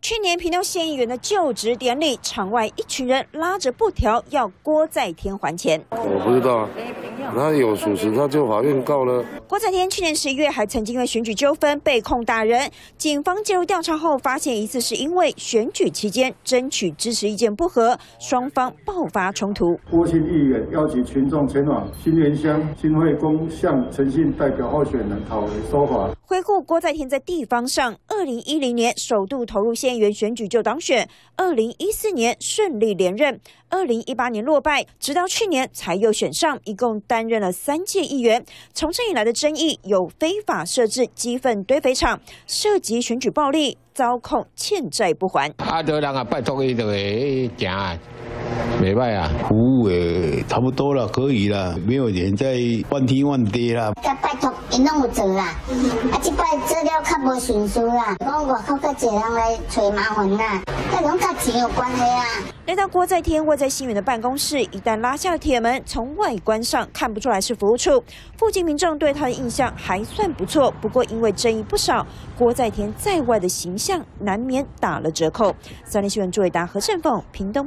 去年平东县议员的就职典礼，场外一群人拉着布条要郭在天还钱。我不知道，他有属实，他就法院告了。郭在天去年十一月还曾经因为选举纠纷被控打人，警方介入调查后发现，疑似是因为选举期间争取支持意见不合，双方爆发冲突。郭姓议员邀请群众前往新园乡新会宫向诚信代表候选人讨回说法。回顾郭在天在地方上，二零一零年首度投入县。议员选举就当选，二零一四年顺利连任，二零一八年落败，直到去年才又选上，一共担任了三届议员。从政以来的争议有非法设置鸡粪堆肥厂，涉及选举暴力，遭控欠债不还。啊，多人啊，拜托伊就会行。没卖啊，服务也差不多了，可以了，没有人在万天万地啦。拜托，因拢有做啦，啊，这摆资料较无顺序啦，讲外口较侪人来找麻烦啦，这拢甲钱有关系啊。来到郭在天位在新园的办公室，一旦拉下了铁门，从外观上看不出来是服务处。附近民众对他的印象还算不错，不过因为争议不少，郭在天在外的形象难免打了折扣。三立新闻朱伟达、何振凤，屏东。